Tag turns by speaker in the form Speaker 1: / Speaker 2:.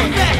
Speaker 1: 건데